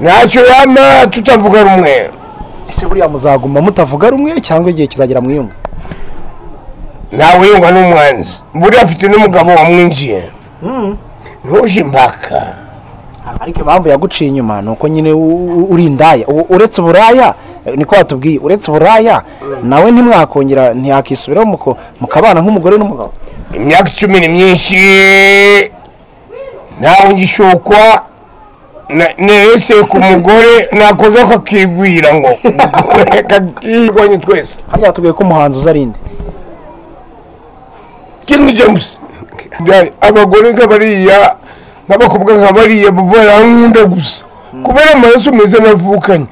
ntacyo yama tutavuga rumwe. Ese buriya muzaguma mutavuga rumwe cyangwa igihe kizagera mwiyunga ntawe yungwa n'umwanzi. Buriya afite n'umugabo wamwinjiye. Ntuje impaka. Ariko impamvu yaguciye inyuma ni uko nyine uri indaya. Uretse uburaya eh, niko watubwiye uretse uburaya nawe ntimwakongera ntiyakisubiraho mukabana nk'umugore n'umugabo. Imyaka icumi ni myinshi. Ntawe ngishukwa na- nese ku mugore nakoze kakigwira ngo kakigwanye twese. Hariya yatubwiye ko umuhanzi uza ari inde king james abagore nka bariya n'abakobwa nka bariya barankunda gusa. Kubera amaraso meza navukanye.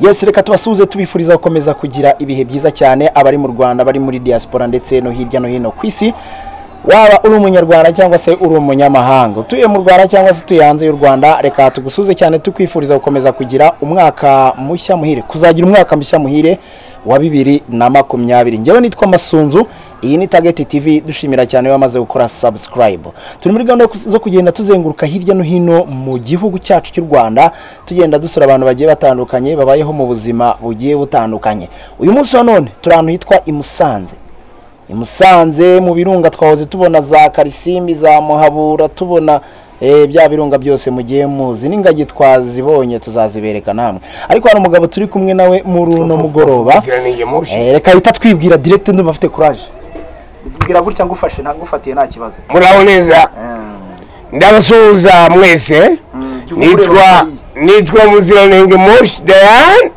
Yesi reka tubasuhuze tubifuriza gukomeza kugira ibihe byiza cyane abari mu rwanda bari muri diaspora ndetse no hirya no hino ku isi waba uri umunyarwanda cyangwa se uri umunyamahanga. Utuye mu rwanda cyangwa se utuye hanze y'u rwanda reka tugusuze cyane tukwifuriza gukomeza kugira umwaka mushya muhire. Kuzagira umwaka mushya muhire wa bibiri na makumyabiri. Njyewe nitwa masunzu iyi ni tageti tv dushimira cyane wamaze gukora subscribe. Turi muri gahunda zo kugenda tuzenguruka hirya no hino mu gihugu cyacu cy'u rwanda tugenda dusura abantu bagiye batandukanye babayeho mu buzima bugiye butandukanye. Uyu munsi wa none turi ahantu hitwa i musanze. I musanze mu birunga twahoze tubona za karisimbi za muhabura tubona bya birunga byose mugiye muzi. N'ingagi twazibonye tuzazibereka namwe. Ariko hari umugabo turi kumwe nawe muri uno mugoroba. Eh, reka ahita twibwira direct ndumva afite courage. Bwira gutya ngufashe ntagufatiye nta kibazo. Muraho neza ndabasuhuza mwese. Nitwa nitwa muziranenge moshi dayan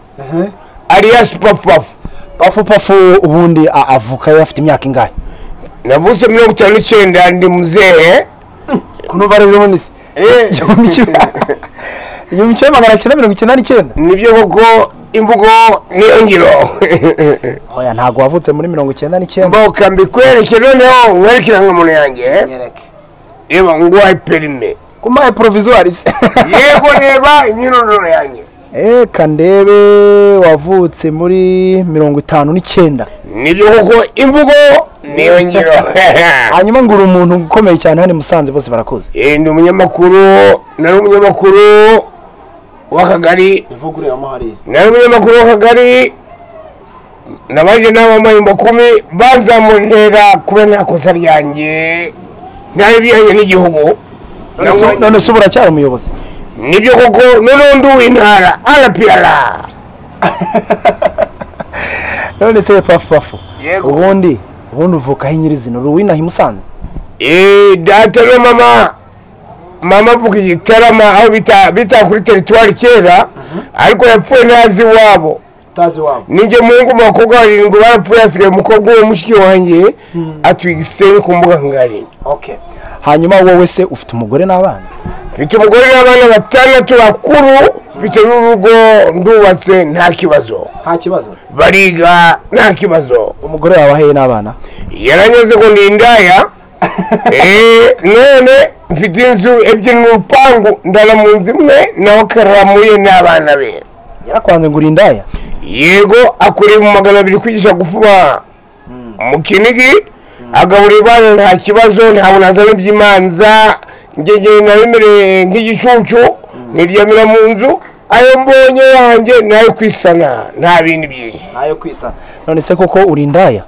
alias papafu pafu pafu ubundi a- avuka yari afite imyaka ingahe? Navutse mirongo itanu n'icyenda ndi muzehe rero ubundi se igihumbi kimwe magana cyenda mirongo icyenda n'icyenda. Nibyo koko imvugo niyo ngiro. Oya ntabwo wavutse muri mirongo icyenda n'icyenda. Mboka mbikwereke noneho nkwereke irangamuntu yanjye reba nguhaye perime kumaye provisoire se yego reba imyirondoro yanjye eka ndebe wavutse muri mirongo itanu n'icyenda. Nibyo koko imvugo niyo ngiro hanyuma ngo uri umuntu ukomeye cyane hano i musanze bose barakuzi Eh, ndi umunyamakuru nari umunyamakuru w'akagari. Nari umunyamakuru w'akagari. Nabaje n'abamahimbo kumi banzamurira kubera nta kosa ryanjye. Ntari byanjye n'igihugu. None se ubu uracyari umuyobozi. Ni byo koko n'urundi w'intara rpr none se pafu pafu ubundi ubundi uvukaho nyirizina uri uwinaha i musanze? Eh, data na mama mama avuga igitarama aho bita kuri teritwari kera ariko yapfuye ntazi iwabo. Ninjye muhungu mu bakobwa barindwi barapfuye hasigaye umukobwa we mushiki wanjye atuye igisenyi ku mbuga ngari. Hanyuma wowe se ufite umugore n'abana? Mfite umugore n'abana batandatu bakuru mfite n'urugo ndubatse nta kibazo. Nta kibazo? Bariga nta kibazo. Umugore wawe aheye n'abana? Yaranyuze ngo ni indaya Eh, none mfite inzu ebyiri mu rupangu ndara mu nzu imwe nawe akaramuye n'abana be. Yarakwanze ngo uri indaya yego akoreye mu magana abiri kwigisha gufuba. Mu kinigi agaburira abana nta kibazo ntabwo nazana iby'imanza ngegeye naremereye nk'igicucu niryamira mu nzu ayo mbonye yanjye na yo kwisana nta bindi byinshi na yo kwisa none se koko uri indaya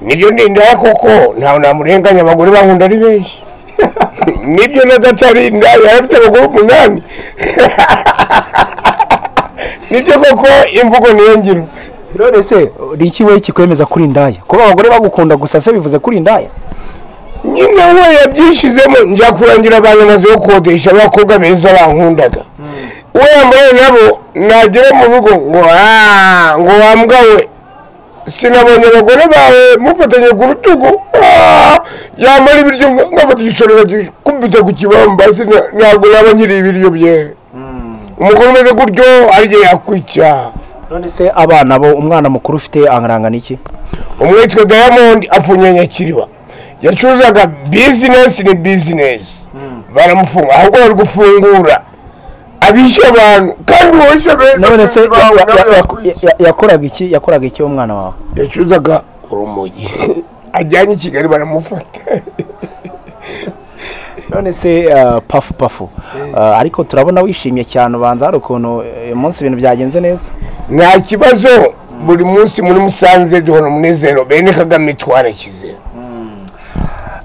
ni byo ndindaya koko ntawe namurenganya abagore bankunda ari benshi. Nibyo nadatari indaya yarafite abagore umunani. Nibyo koko imvugo niyo ngiro. None se ni iki we kikwemeza kuri indaya kuba abagore bagukunda gusa se bivuze kuri indaya nyine we yabyishizemo njya kurangira abantu amazu yo kodesha abakobwa beza bankundaga we yambaye nabo nagera mu rugo ngo "Ah, ngo wambwa we sinabonye abagore bawe mufatanye ku rutugu Ah, yamara ibiryo nkafata igishoro nkakikubita ku kibambasi na- ntabwo yaba nkiriye ibiryo bye umugore umeze gutyo ariyo yakwica none se abana bo umwana mukuru ufite arangana iki umwe witwa diamond apfunya nyakiriba yacuruzaga bizinesi ni bizinesi baramufunga ahubwo bari gufungura. Abishe abantu kandi uwishe benshi yakoraga iki yakoraga iki umwana wawe? Yacuruzaga urumogi. Ajyanye i kigali baramufata. None se uh, pafu pafu Uh, ariko turabona wishimye cyane ubanza hari ukuntu eh, uyu munsi ibintu byagenze neza. Nta kibazo. Buri munsi muri musanze duhora umunezero. Bene kagame twarakize.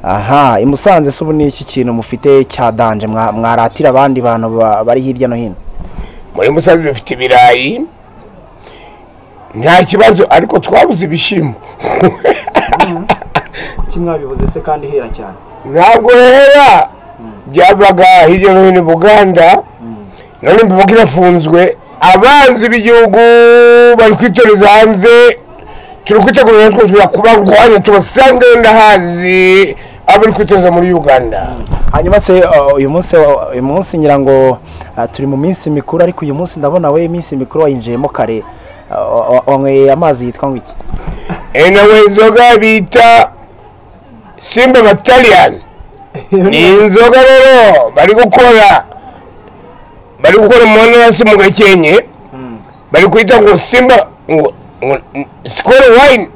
Aha i musanze se ubu ni iki kintu mufite cya danje? Mwa- mwaratira abandi bantu ba- bari hirya no hino? Muri musanze dufite ibirayi. Nta kibazo ariko twabuze ibishyimbo. Kimwabibuze se kandi hera cyane? Ntabwo hera. Byabaga hirya no hino i buganda. None imbaga irafunzwe. Abanzi b'igihugu bari kwitoreza hanze. Turi kwitegura natwe tujya kubarwanya tubasange ndahazi abari kwitoreza muri uganda. Hanyuma se uh, uyu munsi uh, uyu munsi ngira ngo uh, turi mu minsi mikuru ariko uyu munsi ndabona we iminsi mikuru wayinjiyemo kare. Wa- wanyweye amazi yitwa ngo iki? Nawe inzoga bita simba bataliyani ni inzoga rero bari gukora bari gukora mu nanasi mu gakenke bari kwita ngo simba ngo sikoro wayini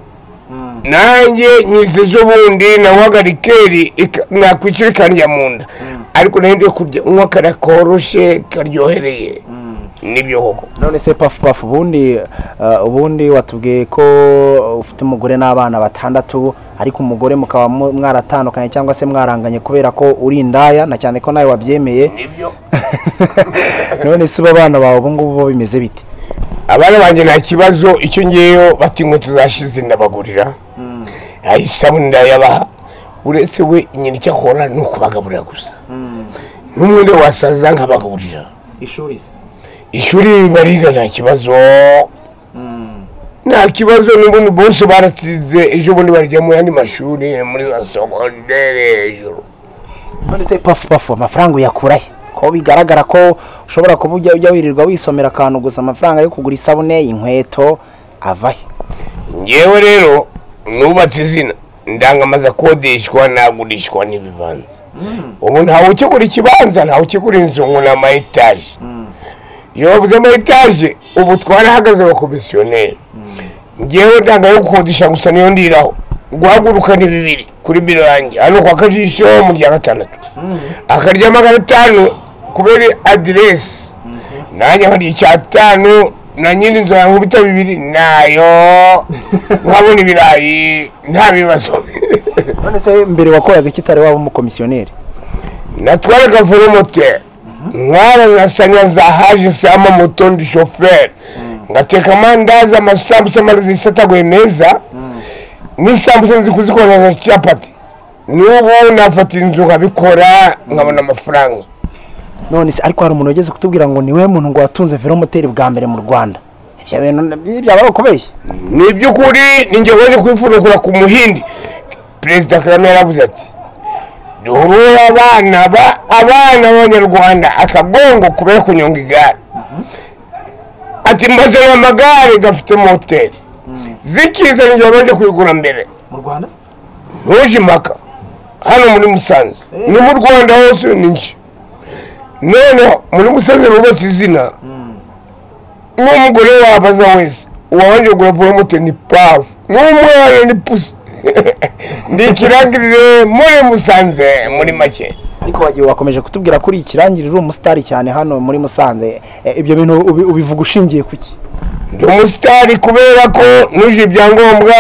nanjye nyize ejo bundi nawaga rikeri ika- nakwicara ikandya mu nda ariko na yo ndi kurya unywa kara koroshye karyohereye ni byo koko. None se pafu pafu ubundi uh, ubundi watubwiye ko ufite umugore n'abana batandatu ariko umugore mukaba mu- mwaratandukanye cyangwa se mwaranganye kubera ko uri indaya na cyane ko nawe wabyemeye. Nibyo. None se abana bawe ubu ngubu bimeze bite? Abana banjye nta kibazo icyo ngeyo bati inkweto zashize ndabagurira. Isabune ndayabaha uretse we nyine icyo akora ni ukubagaburira gusa. N'umwenda wasaza nkabagaburira. Ishuri. Bariga nta kibazo. Nta kibazo n'ubundi bose baratsinze ejo bundi barajya mu yandi mashuri muri za sogondere hejuru none se pafu pafu amafaranga uyakura he ko bigaragara ko ushobora kuba ujya ujya wirirwa wisomera akantu gusa amafaranga yo kugura isabune inkweto ava he ngewe rero nubatse izina ndangamaze akodeshwa nagurishwa n'ibibanza ubu ntawe ukigura ikibanza ntawe ukigura inzu ngo ni ama etaje iyo bavuze ama etaje ubu twarahagaze abakomisiyoneri ngewe ndanga yo gukodesha gusa niyo ndiraho guhaguruka ni bibiri kuri biro yanjye hano kwa kajisho mu rya gatandatu akarya magana atanu kubera aderesi nanjye nkariya icyatanu na nyine inzu yankubita bibiri? Nayo. Nkabona ibirayi nta bibazo. None se mbere wakoraga iki utari waba umukomisiyoneri? Natwaraga volomoteri nkara ngasanya za haje sama moto ndi shoferi ngateka amandazi amasambusa amazi isataguye neza n'isambusa nzi kuzikora za capati n'ubu nafata inzu nkabikora nkabona amafaranga. None se ariko hari umuntu wageze kutubwira ngo ni we muntu ngo watunze velomoteri bwa mbere mu rwanda? Ibyo bintu byaba ari ukubeshya ni iby'ukuri ninjye waje kwifurukura ku muhindi. Perezida kagame yaravuze ati duhurure abana ba abana b'abanyarwanda. Akagongo kubera kunyonga igare. Ati mbazana amagare gafite moteri. Zikiza ninjye wabanje kuyigura mbere. Mu rwanda? Ntuje impaka. Hano muri musanze. Ni mu rwanda hose ni nje noneho muri musanze bubatse izina n'umugore wabaza wese uwabanje kugura poromoteri ni pavu n'umwana ni pusi ndi ikirangirire muri musanze muri make. Ariko wagiye wakomeje kutubwira ko uri ikirangirire uri umusitari cyane hano muri musanze. Eh, ibyo bintu ubi- ubivuga ushingiye ku ki? Ndi umusitari kubera ko nuje ibyangombwa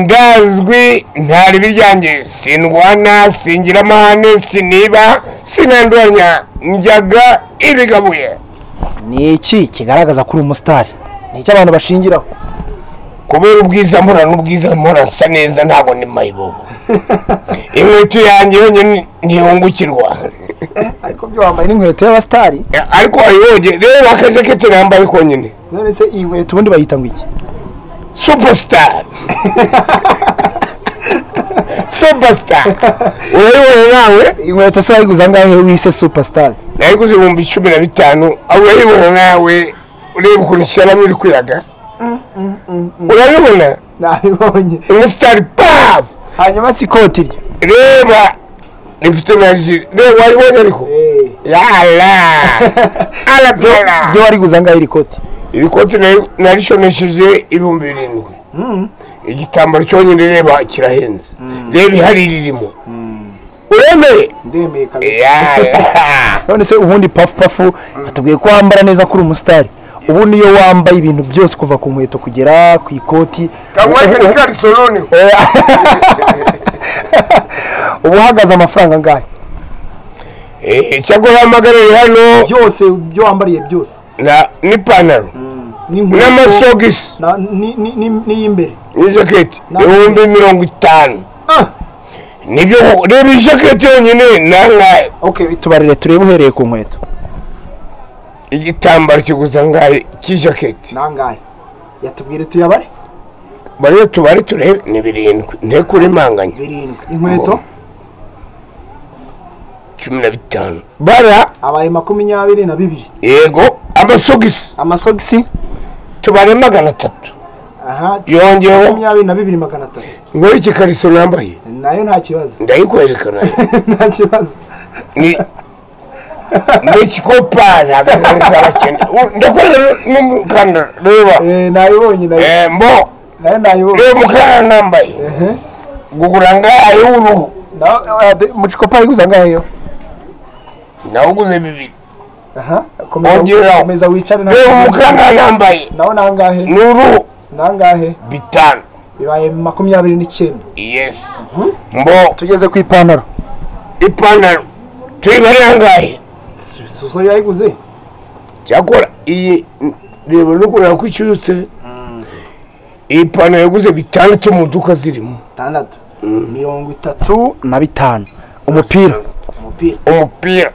ndazwi ntari biryanjye sindwana singira amahane siniba sinanduranya. Njyaga ibigabuye ni iki kigaragaza ko uri umusitari ni iki abantu bashingiraho? Kubera ubwiza mpora n'ubwiza mpora nsa neza ntabwo ni mayibobo inkweto yanjye yonyine ntihungukirwa ariko byo wambaye n'inkweto y'abasitari? Ariko wayibonye reba akajaketi nambaye konyine? None se iyi nkweto ubundi bayita ngo iki? Superstar. Superstar. Urayibona nawe inkweto se wayiguze angahe wise superstar? Nayiguze ibihumbi cumi na bitanu aho urayibona nawe ureba ukuntu ishyiramo iri kuyaga urabibona? Nabibonye. Umusitari pavu hanyuma si ikoti ryo reba! Rifite na jiri reba waribonye ariko? Yala arapera ryo wariguze angahe iri koti? Iri koti nari- narishonesheje ibihumbi birindwi. Igitambaro cyonyine reba kirahenze. Reba ihari ririmo. Uremeye kabisa Ya- none se ubundi pafu pafu batubwiye ko wambara neza kuri umusitari ubu niyo wambaye ibintu byose kuva ku nkweto kugera ku ikoti. Ubu uhagaze amafaranga angahe? Eh, cyakora hamagarare hano. Byose ibyo wambariye byose. N'ipantaro n'amasogisi na- ni- ni- ni- n'iyimbere n'ijaketi ibihumbi mirongo itanu. Ah, ni byo reba ijaketi yonyine nangahe? Okay tubarire turebe uhereye ku nkweto. Igitambaro kiguza ngahe? Cy'ijaketi nangahe? Yatubwire tuyabare? Bariyo tubare turebe ni birindwi. Ntekure imanganya birindwi. Inkweto? Cumi na bitanu. Bara? Abaye makumyabiri na bibiri. Yego. Amasogisi? Amasogisi? Tubare magana atatu aha yongeyeho. makumyabiri na bibiri magana atatu nkore iki kariso nambaye? Nayo nta kibazo. Ndayikwerekana. Nta kibazo. Ni ni ikikopa ntabwo ndakorera n'umukandara reba. Eh, nayibonye na yo Eh, mbo. Nayo nayibonye. Reba umukandara nambaye. Ehe. Gugura ngahe w'uruhu nawe mu gikopa yiguze angahe yo nawuguze bibiri. Aha. Komeza wicare reba umukandara nambaye nawe nangahe ni uruhu nangahe? Bitanu bibaye makumyabiri n'icyenda. Yes. Mbo. Tugeze ku ipantaro. Ipantaro. Tuyibare angahe suso yayiguze cyakora iyi reba n'ukuntu ko icyutse iyi pantaro yaguze bitandatu mu duka zirimo. Tandatu. Mirongo itatu na bitanu. Umupira. Umupira.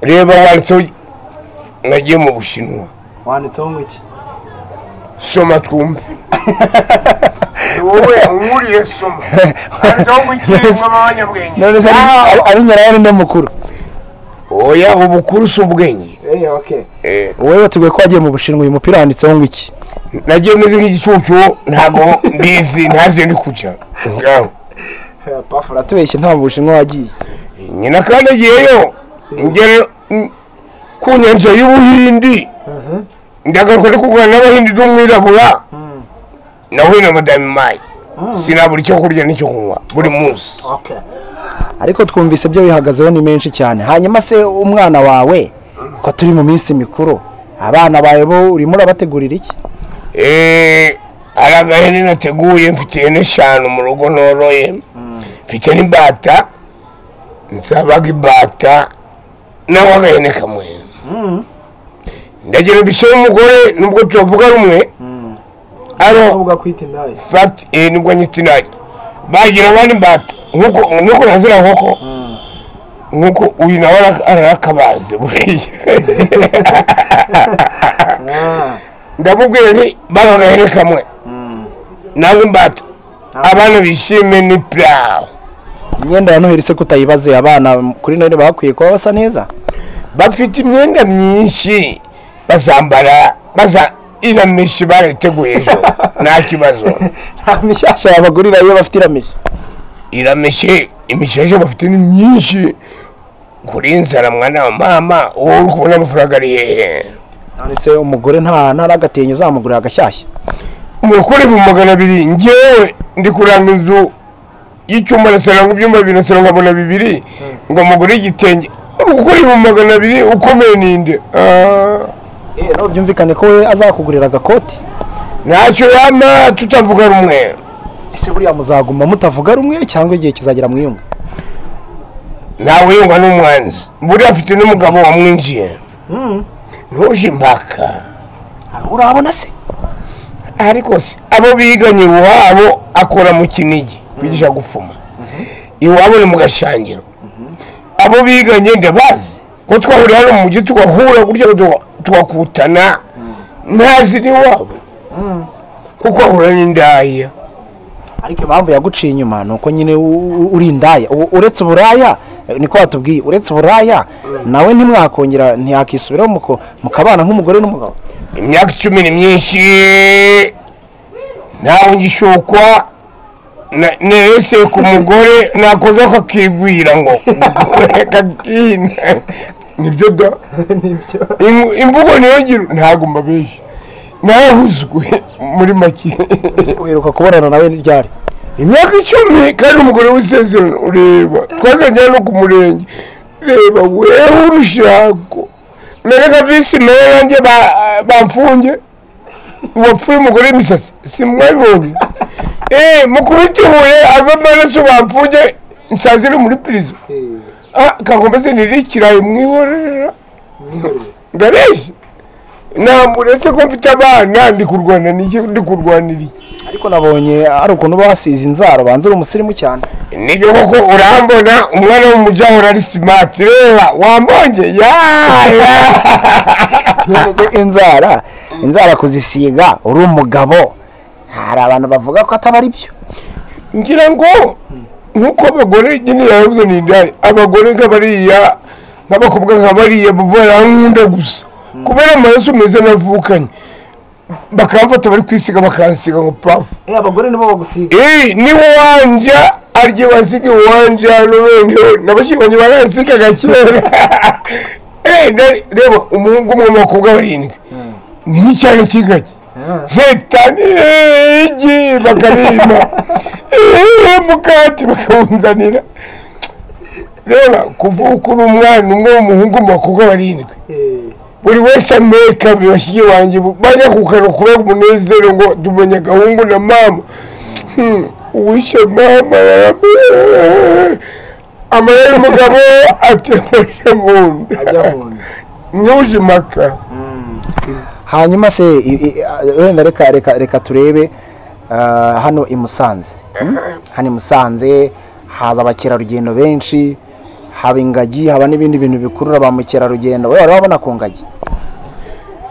Reba wanditseho nagiye mu bushinwa wanditseho ngo iki soma. Twumve wowe nkuriye soma wanditseho ngo ikirimo abanyabwenge abinyara yari nde mukuru. Oya ubukuru si ubwenge eh Eh, wowe watubwiye ko wagiye mu bushinwa uyu mupira wanditseho ngo iki nagiye meze nk'igicucu ntabwo mbizi ntazi ndi kujya ngaho pafu uratubeshye nta mu bushinwa wagiye nyina kandi agiyeyo ku nyanja y'ubuhindi ndagaruka ndi kuvugana n'abahindi n'umwirabura nahuye na madame mayi sinabura icyo kurya n'icyo kunywa buri munsi ariko twumvise byo bihagazeho ni menshi cyane. Hanyuma se umwana wawe ko turi mu minsi mikuru abana bawe bo urimo urabategurira iki? Eh, hari agahene nateguye mfite ihene eshanu mu rugo noroye. Mfite n'imbata nsabaga imbata nawe agahene kamwe. Ndagira mbishyire umugore nubwo tubavuga rumwe aro fati eh, ni bwo nyita inari bagira abandi mbata nk'uko nazira nkoko nk'uko uyu nawe ara- arakabaze buriya. Ndamubwira nti baga agahene kamwe. Nawe. imbata abana bishime ni purawu imyenda ya noheli se kutayibaze abana kuri noheli bakwiye kuba basa neza? Bafite imyenda myinshi. Bazambara baza iramishi barayiteguye ejo. Nta kibazo. Nta mishyashya yabagurira iyo bafite iramishi. Iramishi imishyashya bafite ni myinshi. Kuri inzara mwana wa mama wowe uri kubona amafaranga ari hehe? None se umugore nta ntaragatenye uzamugurira agashyashya. Umukore mu magana abiri. Ngewe ndi kuranga inzu y'icyumba na salo ibyumba bibiri na salo nkabona bibiri ngo mugure igitenge umukore mu magana abiri ukomeye ninde? Ah. eh byumvikane ko we azakugurira agakoti. Ntacyo yama tutavuga rumwe. Ese buriya muzaguma mutavuga rumwe cyangwa igihe kizagera mwiyunga ntawe yungwa n'umwanzi. Buriya afite n'umugabo wamwinjiye. Ntuje impaka. Urabona se? Ariko se abo biganye iwabo akora mu kinigi. Bigisha gufuma iwabo ni mu gashangiro abo biganye ndabazi ko twahuriye hano mu mujyi tugahura tuga- tugakutana ntazi n'iwabo kuko ahura n'indaya. Ariko impamvu yaguciye inyuma ni uko nyine uri indaya. Uretse uburaya niko watubwiye uretse uburaya nawe ntimwakongera ntiyakisubiraho muko- mukabana nk'umugore n'umugabo. Imyaka icumi ni myinshi. Ntawe ngishukwa nese ku mugore nakoze kakigwira ngo ni byo da imvugo niyo ntabwo mbabeshya narahuzwe muri make. Uheruka kubonana nawe ryari? Imyaka icumi kandi umugore w'isezerano ureba twazajya no ku murenge. Reba wewe urushako. Nereka bisi nawe nanjye ba- bamfunge. Uwapfuye umugore w'imisatsi. Simwabibonye eh mukubita ibuye ave amaraso bamfunge nsazi iri muri pirizo ah kagomba se nirikiraye mwihorera. Ndareshya ntabwo uretse ko mfite abana ndi kurwana n'iki ndi kurwanira iki? Ariko nabonye hari ukuntu uba wasize inzara ubanza uri umusirimu cyane. Nibyo koko urambona umwana w'umujyahora ari simati reba wambonye? Nonese inzara. Inzara kuzisiga uri umugabo. Hari abantu bavuga ko ataba ari byo ngira ngo nk'uko abagore nyine yavuze ni indaya abagore nk'abariya n'abakobwa nk'abariya baba barankunda gusa. Kubera amaraso meza navukanye. Bakamfata bari kwisiga bakansiga ngo pafu abagore nibo bagusiga. Eh, ni ho wanja arye wasige wanja noneho nabashimanye baransigaga kera Eh, ndari- reba umuhungu umwe mu bakobwa barindwi ni nk'icyana cy'ingagi mpeta n'igi bakarima Eh, mukati bakawunzanira reba kuvuka uri umwana umwe w'umuhungu mu bakobwa barindwi buri wese ameka bibashyigiye wanjye bajya ku karo kubera umunezero ngo tumenye agahungu na mama uwishe mama amarira y'umugabo atemeshe mu nda nyuje impaka hanyuma se wenda reka reka reka turebe ah, hano i Musanze. Hmm? hano i Musanze haza abakerarugendo benshi haba ingagi haba n'ibindi bintu bikurura ba mukerarugendo. Wowe wari wabona ku ngagi?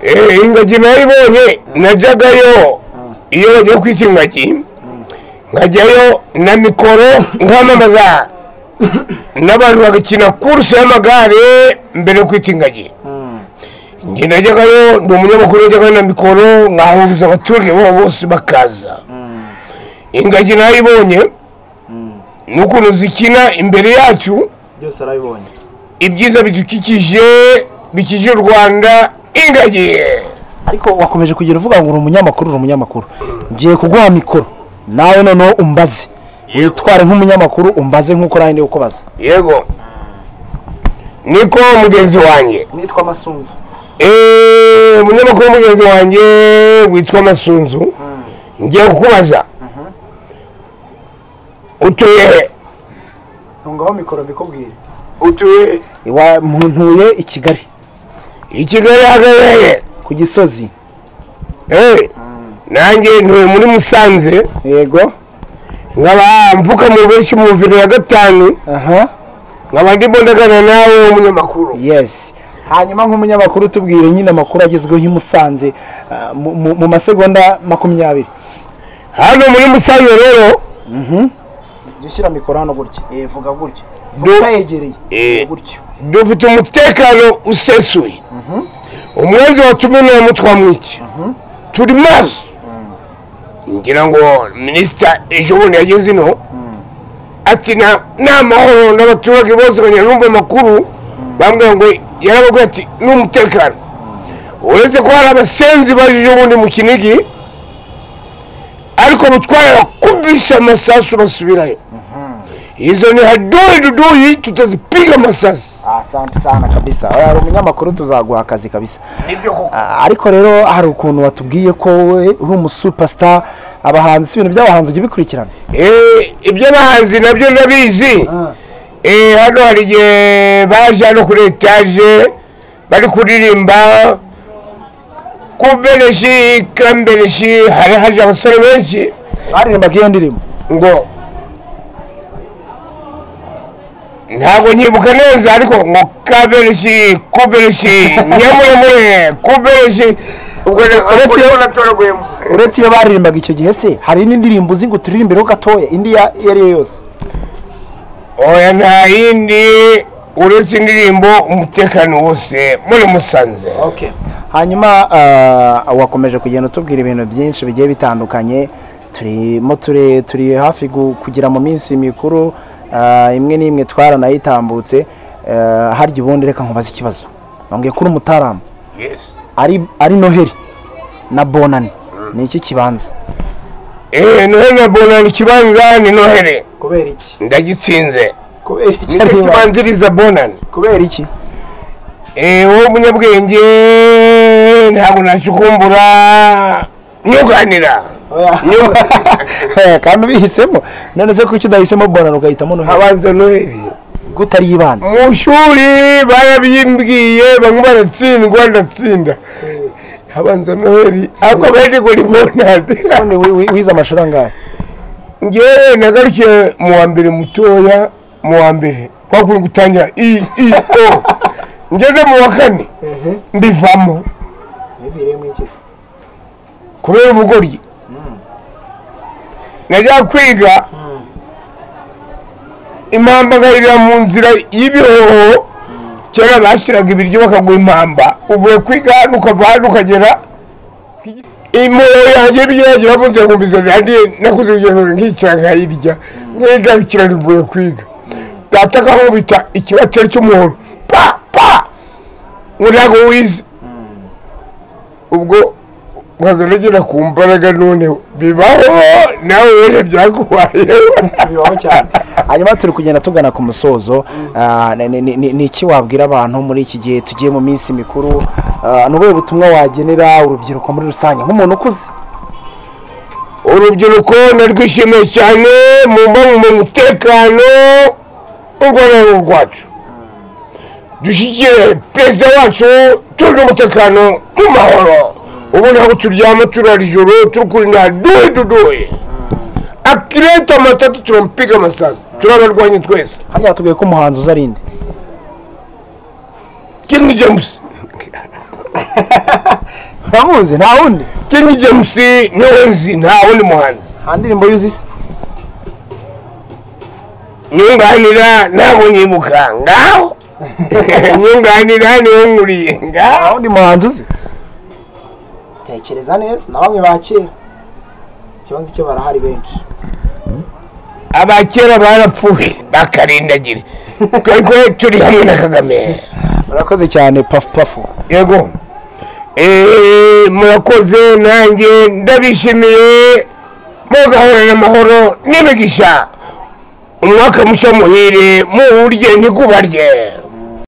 Eh, ingagi nayibonye najyagayo iyo bagiye kwica ingagi nkajyayo na mikoro nkamamaza. N'abantu bagakina kuruse y'amagare mbere yo kwita ingagi. Njye najyagayo ndi umunyamakuru najyagayo na mikoro nkahuriza abaturage babo bose bakaza. Ingagi nayibonye n'ukuntu zikina imbere yacu byose arabibonye. ibyiza bidukikije bikije u rwanda ingagi! Ariko wakomeje kugira uvuga ngo uri umunyamakuru uri umunyamakuru. Ngiye kuguha mikoro. Nawe noneho umbaze. Witware nk'umunyamakuru umbaze nk'uko nawe ndi kubaza yego. Niko mugenzi wanjye. Nitwa masunzu umunyamakuru mugenzi wanjye witwa masunzu. Ngiye kukubaza. Utuye he? Ntungaho mikoro mbikubwire utuye Iwa- ntuye i kigali. I kigali hagaye ku gisozi. Eh, nanjye ntuye muri musanze. Yego. Nkaba mvuka mu benshi mu mviro ya gatanu. Aha. Nkaba ndimo ndagana nawe w'umunyamakuru. Yes. Hanyuma nk'umunyamakuru tubwire nyine amakuru agezweho i Musanze ah, mu- masegonda makumyabiri. Hano muri musanze rero jya ushyira mikoro hano gutya. Eh vuga gutya. Vuga yegereye. Eh. gutyo dufite umutekano usesuye. Umwanzi watumiwe mutwamwica turi maso. Ngira ngo minisita ejo bundi yageze ino. Ati "Na- ni amahoro n'abaturage bose banyarumva amakuru bambwira ngo yarababwiye ati ni umutekano. Uretse ko hari abasenzi baje ejo bundi mu kinigi ariko butwara bakubisha amasasu basubirayo. Izo ni hadui dudui tutazipiga amasasi asante sana kabisa. Oya, uri umunyamakuru tuzaguha akazi kabisa. Ariko rero hari ukuntu watubwiye ko wowe uri umusupasita abahanzi si ibintu by'abahanzi ujya ubikurikirana Eh, ibyo bahanzi na byo ndabizi. Eh, hano hari igihe baje hano kuri etaje bari kuririmba. Kumbereshi kambereshi hari haje abasore benshi. Baririmbaga iyo ndirimbo? Ngo ntabwo nyibuka neza ariko ngo kabereshi kubereshi nyamuremure kubereshi ubwo uretse iyo natoraguyemo uretse iyo baririmbaga icyo gihe se hari n'indirimbo uzi ngo turirimbeho gatoya indi iyo ari yo yose? Oya nta yindi uretse indirimbo umutekano wose muri musanze. Hanyuma ah, wakomeje kugenda utubwira ibintu byinshi bigiye bitandukanye. Turimo turi hafi kugera mu minsi mikuru ah, imwe n'imwe twaranayitambutse. Ah, harya ubundi reka nkubaze ikibazo. Nambwiye ko uri umutaramu yes. Ari ari noheli na bonani. Ni iki kibanza? Eh noheli na bonani ikibanza ni noheli. Kubera iki? Ndagitsinze. Kubera iki? Nicyo kibanziriza bonani kubera iki? Eh wowe umunyabwenge ntabwo nacukumbura nyuganira. Eh, kandi ubihisemo. None se kuki udahisemo bonani ugahitamo noheli habanza noheli. Gutari ibanza mu shuri barabimbwiye bamwe baratsindwa ndatsinda. Habanza noheli. Ariko ngo ni bonani wize amashuri angahe? Ngewe nagarukiye mu wa mbere mutoya mu wa mbere. Twakunda gutangira i i o. Ngeze mu wa kane mbivamo. Kubera ubugoryi. Najya kwiga. Impamba nkayirira mu nzira y'ibihoho kera bashyiraga ibiryo bakaguha impamba. Uvuye kwiga hano ukava hano ukagera impuhwe yanjye mu nzira ngo mbizanire nakuze urugendo nkicara nkayirya nkigarukira mvuye kwiga. Data akankubita ikibateri cy'umuhoro. Pa pa! Ngo ntabwo wize. Ubwo nkaza nagera ku mbaraga none bibaho nawe wese byakubayeho hanyuma turi kugenda tugana ku musozo. Ah, ni- iki wabwira abantu muri iki gihe tugiye mu minsi mikuru? Ni ubuhe butumwa wagenera urubyiruko muri rusange? Nk'umuntu ukuze. Urubyiruko narwishimiye cyane mu mu mutekano u rwanda ni urwacu dushyigikire perezida wacu turi umutekano mu mahoro. Ubu ntabwo turyama turara ijoro turi kurinda duhe duduhe. Akireta amatatu turampiga amasazi turabarwanya twese. Hariya tubwiye ko umuhanzi uza arinde. King james uramuzi nta wundi. King james ni we nzi nta wundi muhanzi. Nta ndirimbo yuzi se. Nyunganira ntabwo nyibuka. Ngaho? Nyunganira ni we nkuriye. Nta ngaho wundi muhanzi uzi? Tekereza neza na bamwe ba kera. Ikibazo cyo barahari benshi. Abakera barapfuye bakarindagire. Twebwe turi hamwe na kagame. Murakoze cyane pafu pafu yego. Murakoze nanjye ndabishimiye. Mugahorana amahoro n'imigisha umwaka mushya muhire muwurye ntikubarye